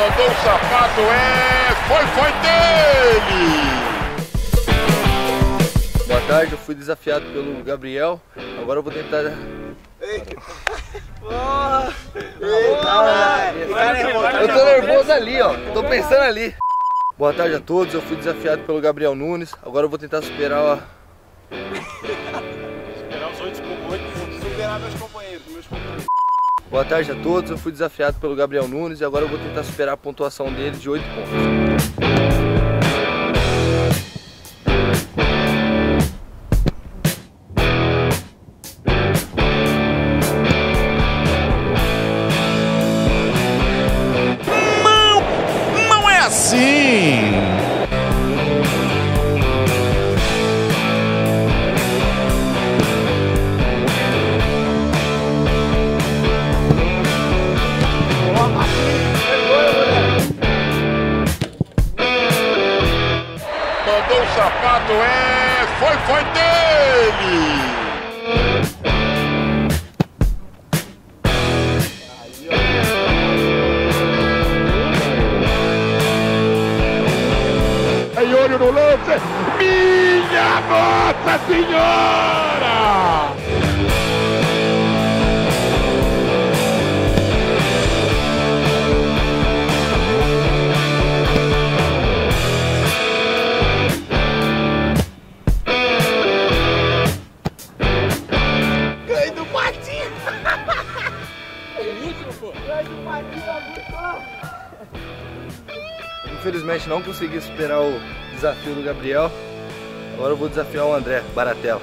Mandou o sapato, é. Foi, foi dele! Boa tarde, eu fui desafiado pelo Gabriel. Agora eu vou tentar. Eu tô nervoso ali, ó. Tô pensando ali. Boa tarde a todos, eu fui desafiado pelo Gabriel Nunes. Agora eu vou tentar superar ó. Superar os 8 com 8 pontos. Superar meus companheiros, meus companheiros. Boa tarde a todos, eu fui desafiado pelo Gabriel Nunes e agora eu vou tentar superar a pontuação dele de 8 pontos. Não! Não é assim! O sapato, é. Foi, foi dele! Aí olho no lance. Minha Nossa Senhora! Infelizmente não consegui superar o desafio do Gabriel. Agora eu vou desafiar o André Baratella.